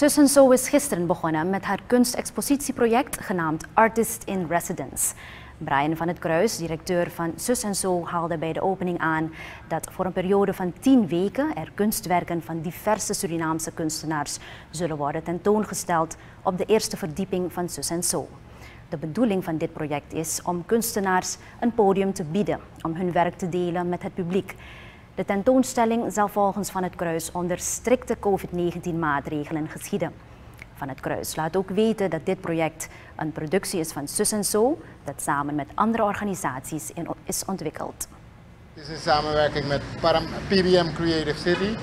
En Zo is gisteren begonnen met haar kunstexpositieproject genaamd Artist in Residence. Brian van het Kruis, directeur van en Zo, haalde bij de opening aan dat voor een periode van tien weken er kunstwerken van diverse Surinaamse kunstenaars zullen worden tentoongesteld op de eerste verdieping van en Zo. De bedoeling van dit project is om kunstenaars een podium te bieden om hun werk te delen met het publiek. De tentoonstelling zal volgens Van het Kruis onder strikte COVID-19-maatregelen geschieden. Van het Kruis laat ook weten dat dit project een productie is van Sus en Zo, dat samen met andere organisaties is ontwikkeld. Het is in samenwerking met PBM Creative City,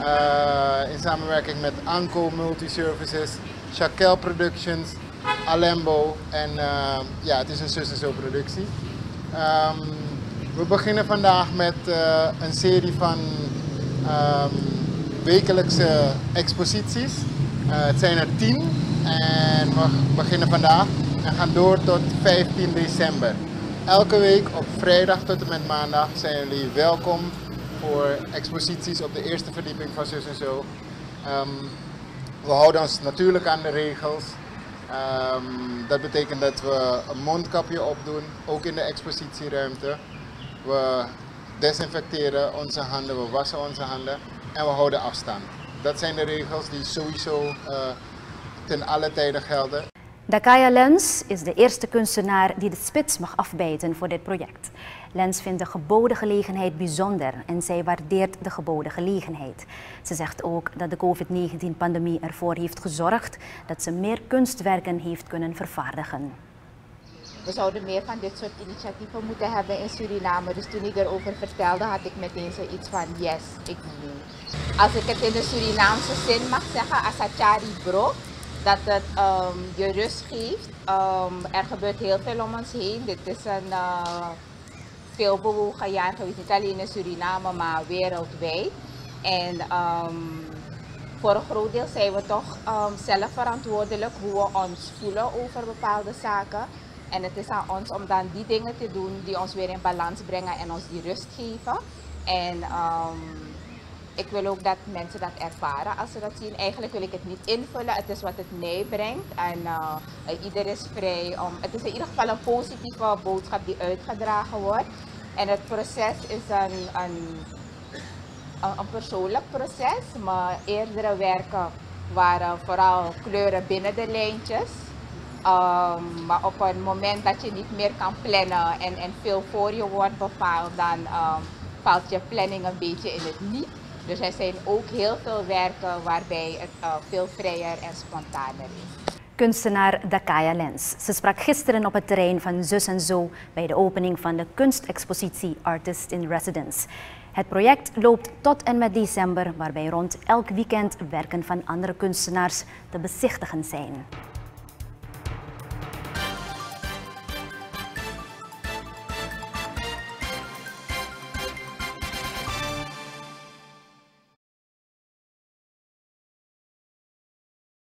uh, in samenwerking met Anco Multiservices, Chakel Productions, Alembo en uh, ja, het is een Sus en Zo productie. Um, we beginnen vandaag met uh, een serie van um, wekelijkse exposities. Uh, het zijn er tien en we beginnen vandaag en gaan door tot 15 december. Elke week op vrijdag tot en met maandag zijn jullie welkom voor exposities op de eerste verdieping van Zus en Zo. Um, we houden ons natuurlijk aan de regels. Um, dat betekent dat we een mondkapje opdoen, ook in de expositieruimte. We desinfecteren onze handen, we wassen onze handen en we houden afstand. Dat zijn de regels die sowieso uh, ten alle tijden gelden. Dakaya Lens is de eerste kunstenaar die de spits mag afbijten voor dit project. Lens vindt de geboden gelegenheid bijzonder en zij waardeert de geboden gelegenheid. Ze zegt ook dat de COVID-19-pandemie ervoor heeft gezorgd dat ze meer kunstwerken heeft kunnen vervaardigen. We zouden meer van dit soort initiatieven moeten hebben in Suriname. Dus toen ik erover vertelde, had ik meteen zoiets van yes, ik wil. Als ik het in de Surinaamse zin mag zeggen, asachari bro, dat het um, je rust geeft. Um, er gebeurt heel veel om ons heen. Dit is een uh, veel jaar geweest, niet alleen in Suriname, maar wereldwijd. En um, voor een groot deel zijn we toch zelf verantwoordelijk hoe we ons voelen over bepaalde zaken. En het is aan ons om dan die dingen te doen die ons weer in balans brengen en ons die rust geven. En um, ik wil ook dat mensen dat ervaren als ze dat zien. Eigenlijk wil ik het niet invullen, het is wat het meebrengt. En uh, ieder is vrij om. Het is in ieder geval een positieve boodschap die uitgedragen wordt. En het proces is een, een, een persoonlijk proces. Mijn eerdere werken waren vooral kleuren binnen de lijntjes. Um, maar op een moment dat je niet meer kan plannen en, en veel voor je wordt bepaald, dan um, valt je planning een beetje in het niet. Dus er zijn ook heel veel werken waarbij het uh, veel vrijer en spontaner is. Kunstenaar Dakaya Lens. Ze sprak gisteren op het terrein van Zus en Zo bij de opening van de kunstexpositie Artist in Residence. Het project loopt tot en met december, waarbij rond elk weekend werken van andere kunstenaars te bezichtigen zijn.